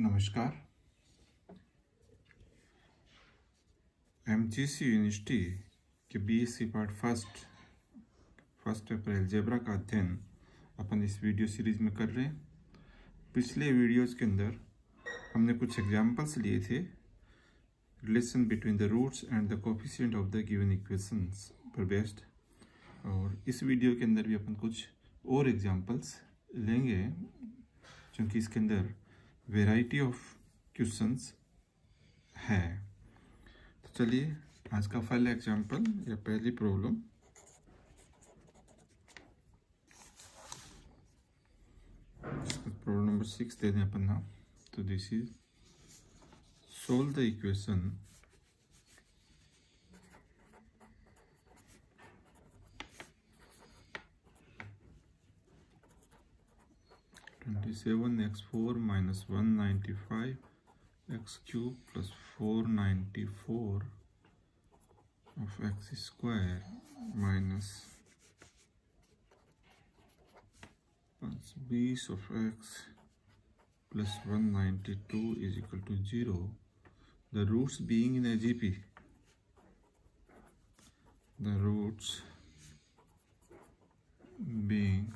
नमस्कार। M G C university के B S C part first first paper algebra का अध्ययन अपन इस वीडियो सीरीज़ में कर रहे हैं। पिछले वीडियोस के अंदर हमने कुछ एग्जांपल्स लिए थे। Relation between the roots and the coefficient of the given equations पर बेस्ड और इस वीडियो के अंदर भी अपन कुछ और एग्जांपल्स लेंगे, क्योंकि इसके अंदर वेराइटी ऑफ़ क्वेश्चंस है। तो चलिए, आज का पहला एग्जांपल या पहली प्रॉब्लम प्रॉब्लम नंबर सिक्स दे दें अपन नाम तो this is solve the equation Twenty-seven x four minus one ninety-five x cube plus four ninety-four of x square minus plus b of x plus 192 is equal to 0 the roots being in a GP the roots being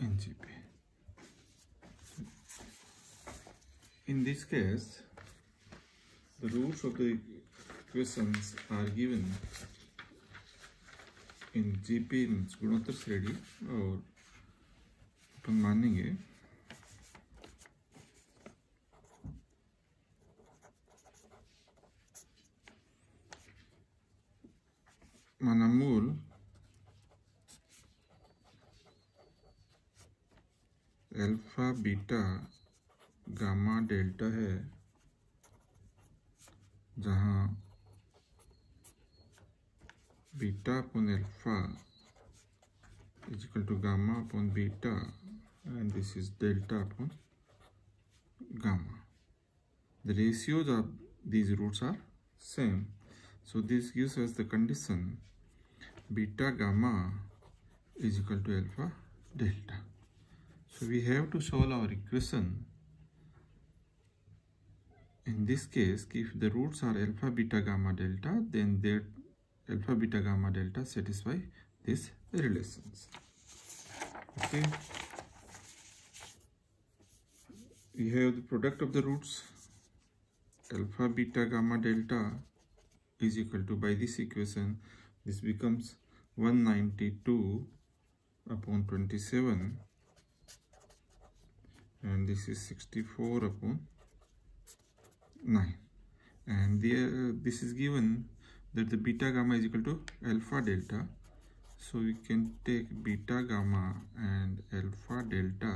in GP in this case the roots of the equations are given in GP गुणोत्तर श्रेणी और अपन मानेंगे gamma upon beta and this is delta upon gamma. The ratios of these roots are same. So this gives us the condition beta gamma is equal to alpha delta. So we have to solve our equation. In this case, if the roots are alpha, beta, gamma, delta, then their alpha beta gamma delta satisfy these relations okay. We have the product of the roots. Alpha beta gamma delta is equal to by this equation this becomes 192 upon 27 and this is 64 upon 9 and there uh, this is given that the beta gamma is equal to alpha delta so we can take beta, gamma, and alpha delta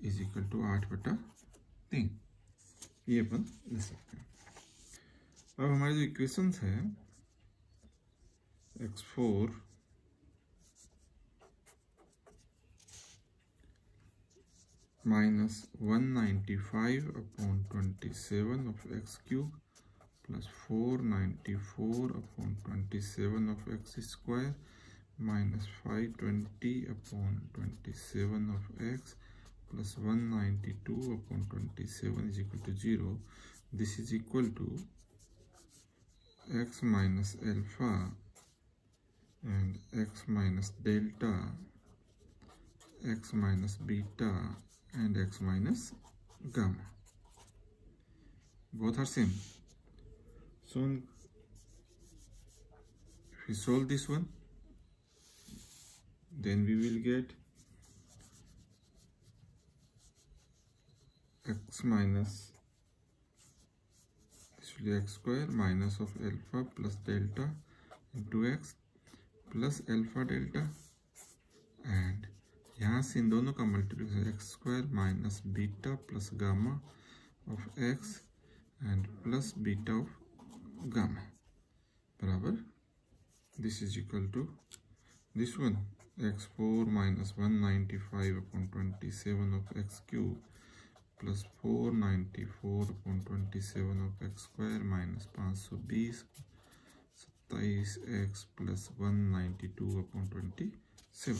is equal to आठ बटा तीन। ये अपन ले सकते हैं। अब हमारे जो इक्वेशंस है x four minus one ninety five upon twenty seven of x cube plus four ninety plus 494 upon 27 of x square minus 520 upon 27 of x plus 192 upon 27 is equal to 0 this is equal to x minus alpha and x minus delta x minus beta and x minus gamma. Both are same. So if we solve this one then we will get x minus this will be x square minus of alpha plus delta into x plus alpha delta and यहाँ से इन दोनों का multiplication x square minus beta plus gamma of x and plus beta of gamma barabar this is equal to this one x4 minus 195 upon 27 of x cube plus 494 upon 27 of x square minus 520 27 x plus 192 upon 27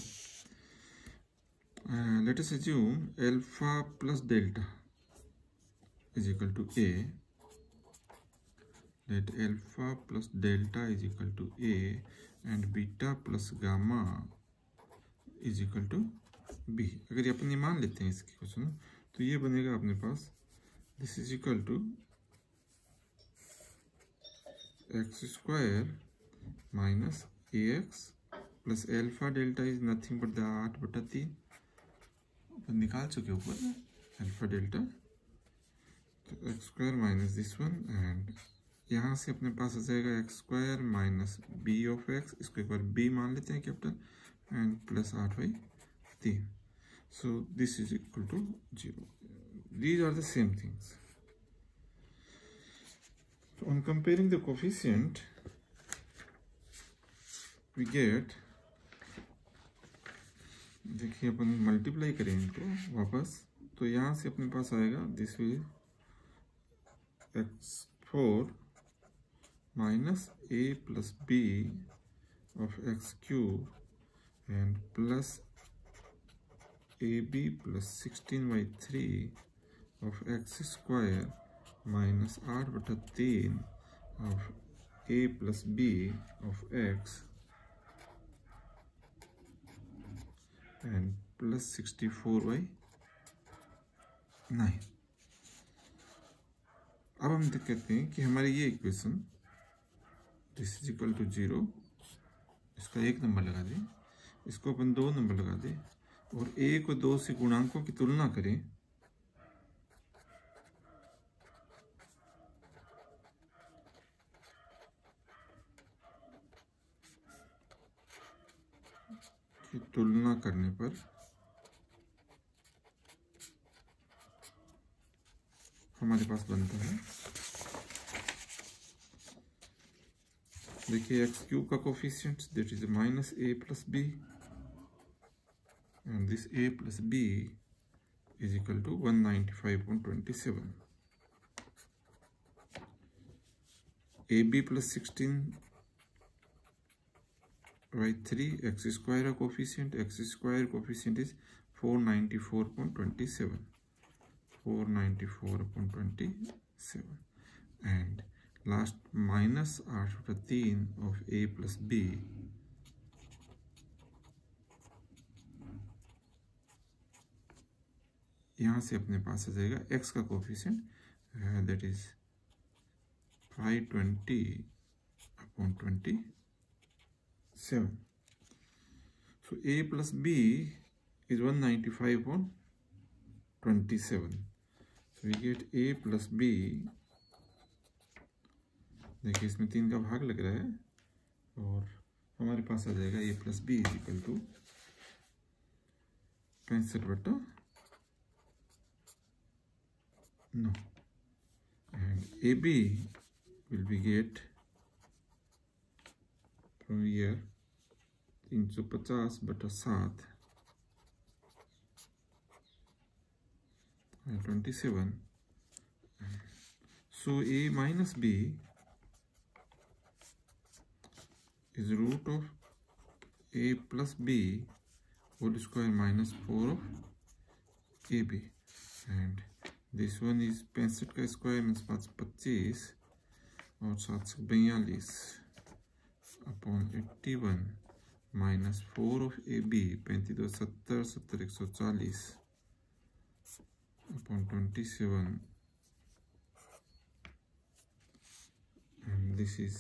uh, let us assume alpha plus delta is equal to a. Let alpha plus delta is equal to a and beta plus gamma is equal to b. अगर ये अपन ये मान लेते हैं इसके question तो ये बनेगा अपने पास this is equal to x square minus a x plus alpha delta is nothing but the आठ बटा तीन अपन निकाल चुके ऊपर एल्फा डेल्टा तो x square minus this one and यहाँ से अपने पास आ जाएगा x square minus b of x इसको एक बार बी मान लेते हैं कैपिटल। एंड प्लस आठ बाई तीन so this is equal to zero these are the same things on comparing the coefficient, we get, देखिए अपन मल्टीप्लाई करें इनको वापस तो यहाँ से अपने पास आएगा this will x four minus a plus b of x cube plus a b plus sixteen by three of x square minus आठ बटा तीन a plus b of x and plus sixty four by nine अब हम देख कहते हैं कि हमारी ये equation this is equal to zero इसका एक नंबर लगा दें। इसको अपन दो नंबर लगा दें और एक और दो से गुणांकों की तुलना करें। की तुलना करने पर हमारे पास बनता है। देखिए एक्स क्यूब का coefficient that is minus a plus b and this a plus b is equal to 195.27 ab plus 16 right 3 x square coefficient x square coefficient is 494.27 494.27 and last minus 8 of a plus b यहाँ से अपने पास आ जाएगा x का coefficient that is five twenty upon twenty 7 so, a plus b is 195 on 27 so, we get a plus b. देखिए, इसमें तीन का भाग लग रहा है और हमारे पास आ जाएगा a plus b is equal to पैंसठ बटा no and AB will be get from here तीन सौ पचास बटा सात twenty seven so a minus b is root of a plus b whole square minus 4 of ab and this one is पैंसठ का square means पाँच पच्चीस और सात सौ बयालीस upon eighty one minus four of a b पैंतीस दो सत्तर सत्तर एक सौ चालीस upon twenty seven and this is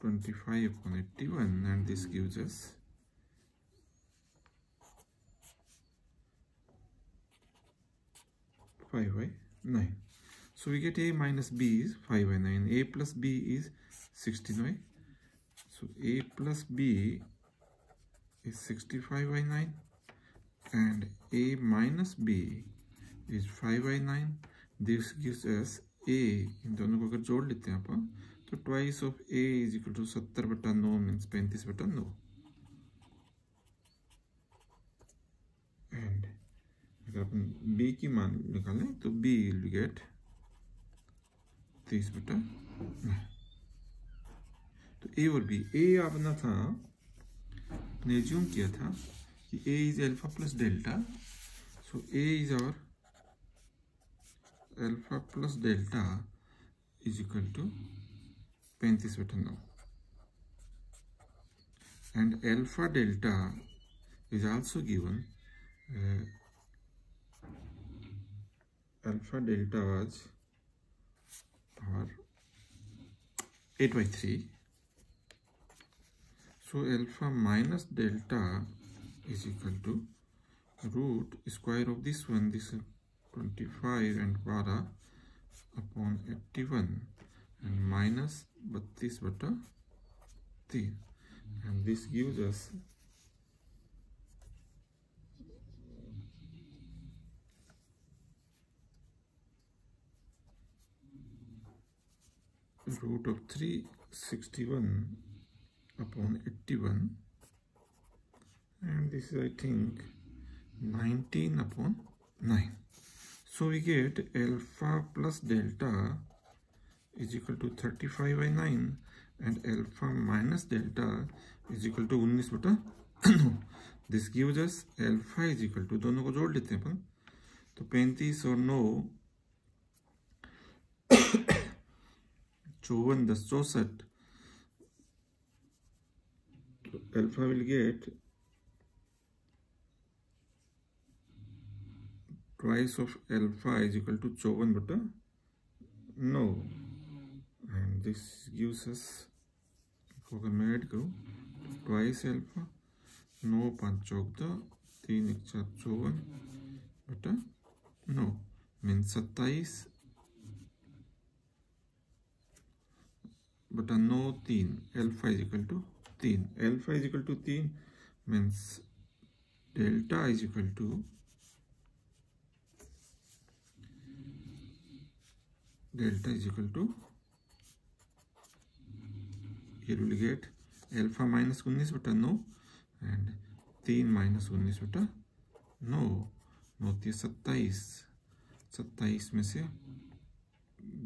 twenty-five upon eighty-one and this gives us five by nine So we get a minus b is 5 by 9. a plus b is 16 by. So a plus b is 65 by 9 and a minus b is 5 by 9. This gives us a इन दोनों को अगर जोड़ लेते हैं अपन तो twice of a is equal to सत्तर बटा नौ मीन्स पैंतीस बटा नौ एंड बी की मान निकालें तो बी विल गेट तेईस बटा तो ए और बी ए अपना था ने एज्यूम किया था कि a is alpha plus delta so a is और alpha plus delta is equal to पैंतीस बटा नौ। And alpha is also given uh, alpha delta was our 8 by 3 so alpha minus delta is equal to root square of this one. This is 25 and para upon 81 and minus 32 bata 3 and this gives us root of 361 upon 81 and this is I think 19 upon 9 so we get alpha plus delta is equal to 35 by 9 and alpha minus delta is equal to 19 बटा this gives us alpha is equal to दोनों को जोड़ लेते हैं अपन तो 35 और 9 चौवन दस चौसठ। तो alpha will get twice of alpha is equal to चौवन बटा नौ। This gives us अगर मैं ऐड करूँ ट्वाइस एल्फा नौ पाँच चौदह तीन एक चार चौवन बटा नौ। मीन सत्ताईस बटा नौ तीन एल्फा इज़ इक्वल टू तीन। एल्फा इज़ इक्वल टू तीन means delta is equal to delta is equal to here we get alpha minus उन्नीस बटा नो एंड तीन माइनस उन्नीस बटा नो। नौ तीन तो सत्ताईस सत्ताईस में से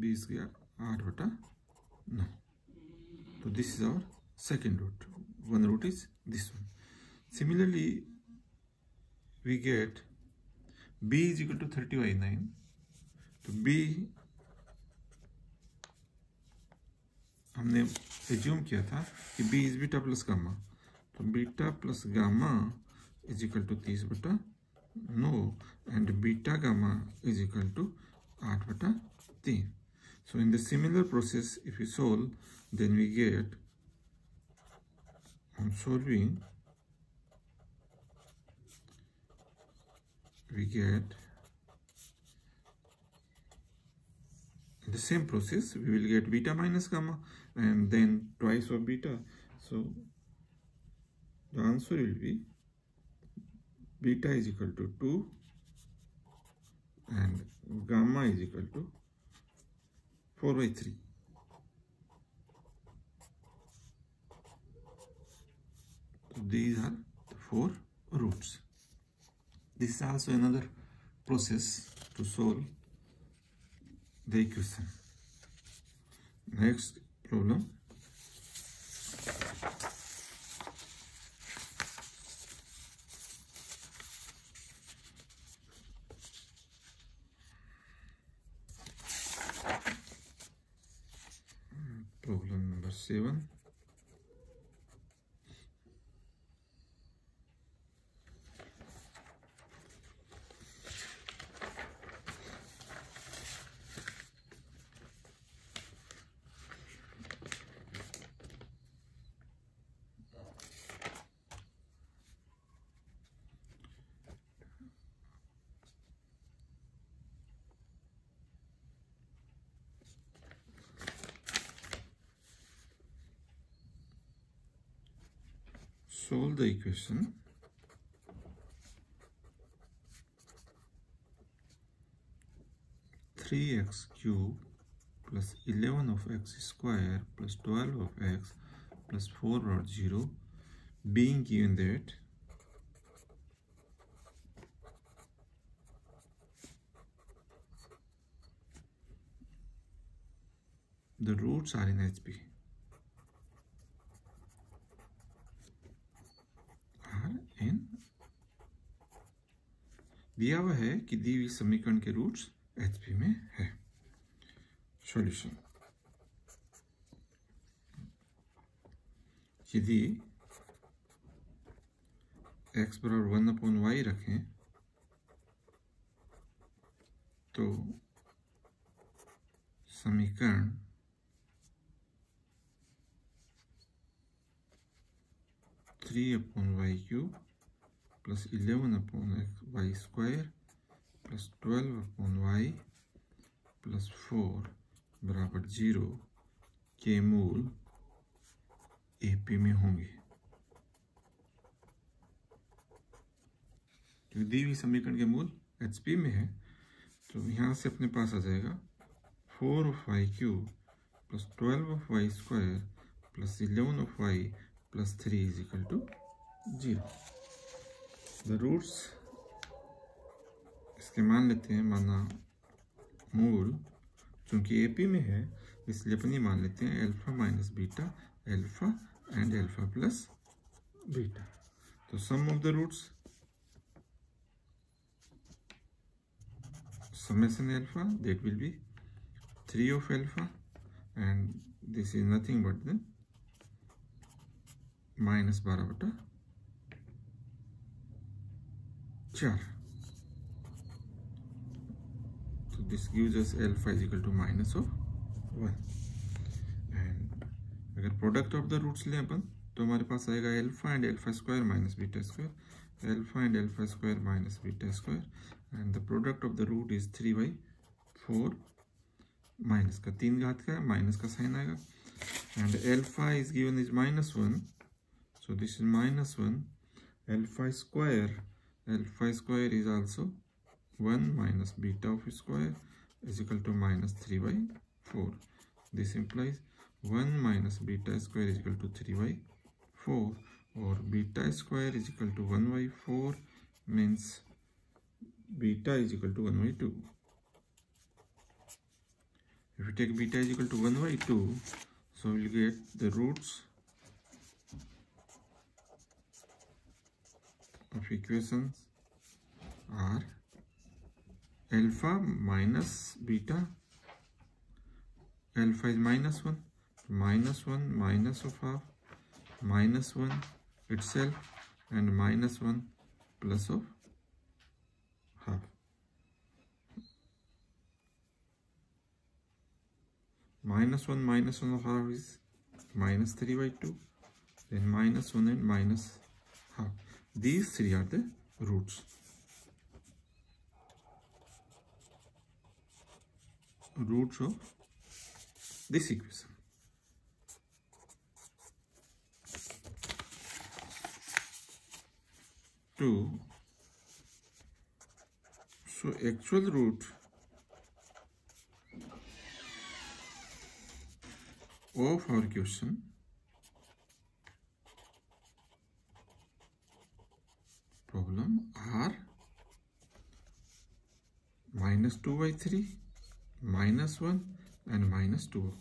20 गया आठ बटा नौ। So this is our second root. One root is this one. Similarly, we get b is equal to 30 by 9. तो b हमने एज्यूम किया था कि b is beta plus gamma तो beta plus gamma is equal to तीस बटा नौ and beta gamma is equal to आठ बटा तीन so in the similar process if we solve then we get on solving we get the same process we will get beta minus gamma and then twice of beta. So the answer will be beta is equal to 2 and gamma is equal to 4 by 3 so these are the four roots. This is also another process to solve the equation. Next problem problem number 7 solve the equation three x cube plus eleven of x square plus twelve of x plus four dot zero being given that the roots are in HP दिया हुआ है कि दी हुई समीकरण के roots H P में है। Solution यदि x बराबर वन अपॉन वाई रखें तो समीकरण three upon y cube plus eleven upon y square plus twelve upon y plus four बराबर ज़ीरो के मूल ए पी में होंगे। क्योंकि दी हुई समीकरण के मूल एच पी में है तो यहाँ से अपने पास आ जाएगा four of y cube plus twelve of y square plus eleven of y plus three is equal to zero the roots इसके मान लेते हैं माना मूल, चूँकि एपी में है, इसलिए अपनी मान लेते हैं alpha minus beta alpha and alpha plus beta तो sum of the roots summation alpha, that will be 3 of alpha, and this is nothing but the minus 12 बटा चार so, this gives us alpha is equal to minus of one and अगर product of the roots लें अपन तो हमारे पास आएगा alpha and alpha square minus beta square alpha and alpha square minus beta square and the product of the root is three by four minus का तीन घात का माइनस का साइन आएगा. And alpha is given is minus one so, this is minus 1 alpha square alpha square is also 1 minus beta of square is equal to minus 3 by 4 this implies 1 minus beta square is equal to 3 by 4 or beta square is equal to 1 by 4 means beta is equal to 1 by 2 if we take beta is equal to 1 by 2 so we'll get the roots equations are alpha minus beta. Alpha is minus 1 minus 1 minus of half. Minus 1 itself and minus 1 plus of half. Minus 1 minus 1 of half is minus 3 by 2 then minus 1 and minus half these three are the roots. Roots of this equation. Two. So actual root of our question problem are minus 2 by 3 minus 1 and minus 2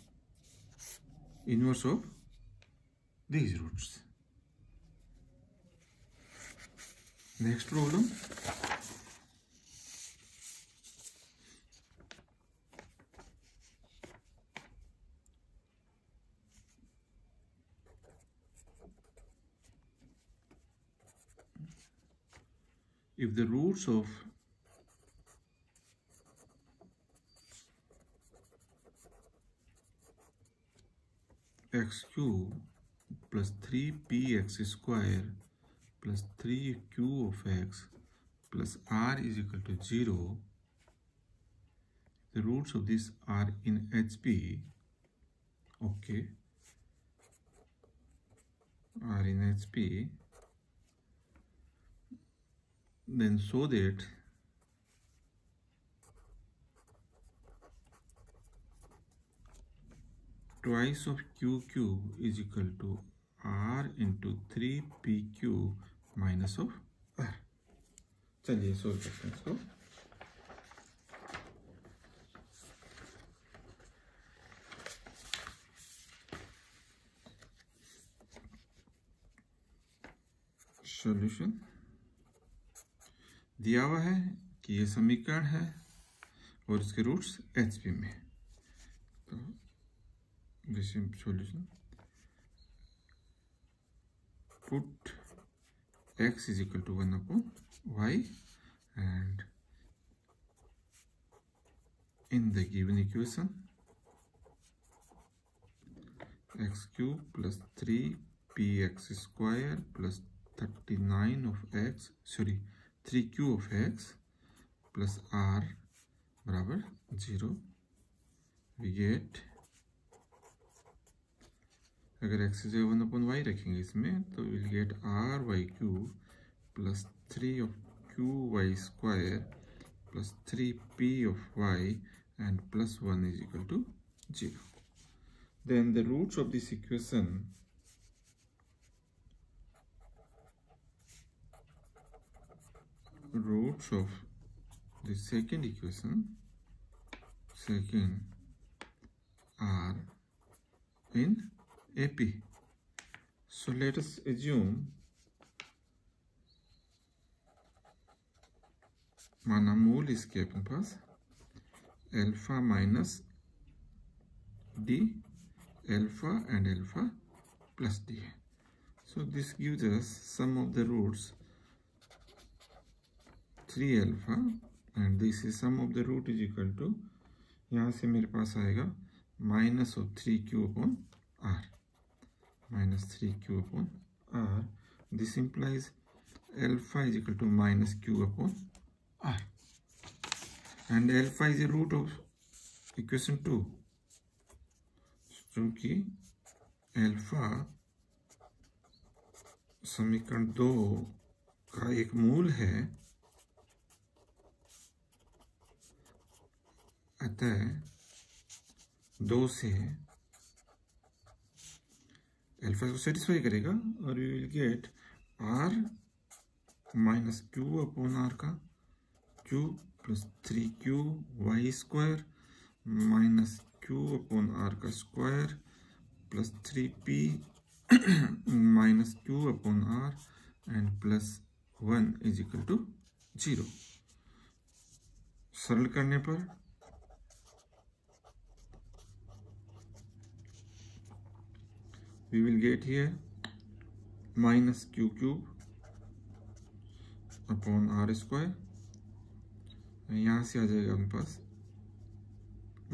inverse of these roots. Next problem. If the roots of x cube plus 3px square plus 3q of x plus r is equal to 0 the roots of this are in HP okay. Are in HP then so that twice of q cube is equal to r into 3pq minus of r. चलिए solve करते हैं इसको। Solution दिया हुआ है कि ये समीकरण है और इसके रूट्स एच पी में। तो solution put x is equal to 1 upon y and in the given equation x cube plus 3 px square plus 39 of x sorry 3q of x plus r बराबर ज़ीरो वी गेट अगर x जो one अपन Y रखेंगे इसमें तो will get r y q plus three of q y square plus three p of y and plus 1 is equal to 0. Then the roots of this equation roots of the second equation second are in AP. So let us assume माना मूल इसके अपने पास alpha minus d alpha and alpha plus d so this gives us sum of the roots 3 alpha and this is sum of the root is equal to यहाँ से मेरे पास आएगा minus of three q upon r three q upon r this implies alpha is equal to minus q upon r and alpha is a root of equation 2 क्योंकि alpha समीकरण दो का एक मूल है अतः दो से अल्फ़ा को सेटिस्फाई करेगा और you will get r minus q upon r का q plus three q y square minus q upon r का square plus three p minus q upon r and plus one is equal to zero सरल करने पर we will get here. Minus q cube upon r square. यहाँ से आ जाएगा अपने पास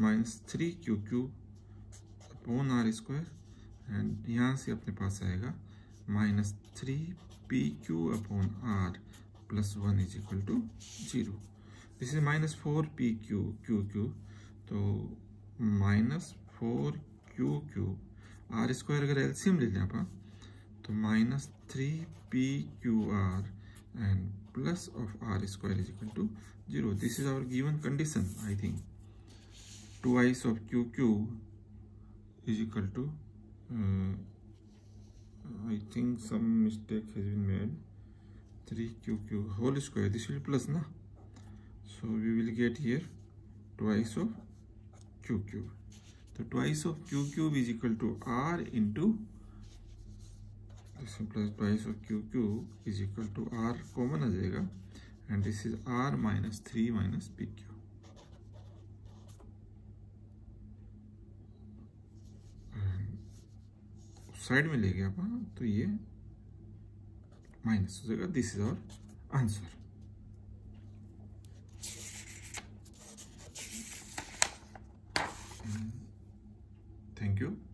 minus three q cube upon r square and यहाँ से अपने पास आएगा minus three p q upon r plus one is equal to zero this is minus four p q q q तो minus four q q r square अगर LCM ले लें आप तो minus three p q r and plus of r square is equal to zero. This is our given condition I think twice of q q is equal to I think some mistake has been made three q q whole square this will plus ना so we will get here twice of q q तो twice of q cube is equal to r into plus twice of q cube is equal to r common आ जाएगा। And this is r minus three minus p q side में ले गया अपन तो ये minus हो जाएगा। This is our answer Thank you.